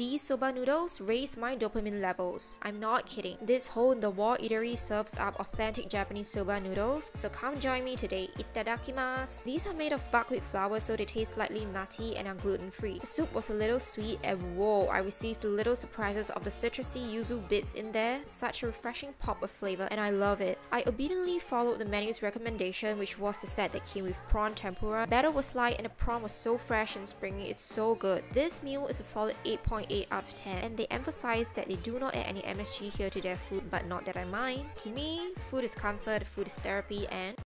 These soba noodles raised my dopamine levels. I'm not kidding. This hole in the wall eatery serves up authentic Japanese soba noodles, so come join me today. Itadakimasu. These are made of buckwheat flour so they taste slightly nutty and are gluten free. The soup was a little sweet and whoa, I received little surprises of the citrusy yuzu bits in there. Such a refreshing pop of flavor and I love it. I obediently followed the menu's recommendation which was the set that came with prawn tempura. Batter was light and the prawn was so fresh and springy, it's so good. This meal is a solid 8.8 out of 10 and they emphasize that they do not add any MSG here to their food but not that I mind. To me, food is comfort, food is therapy and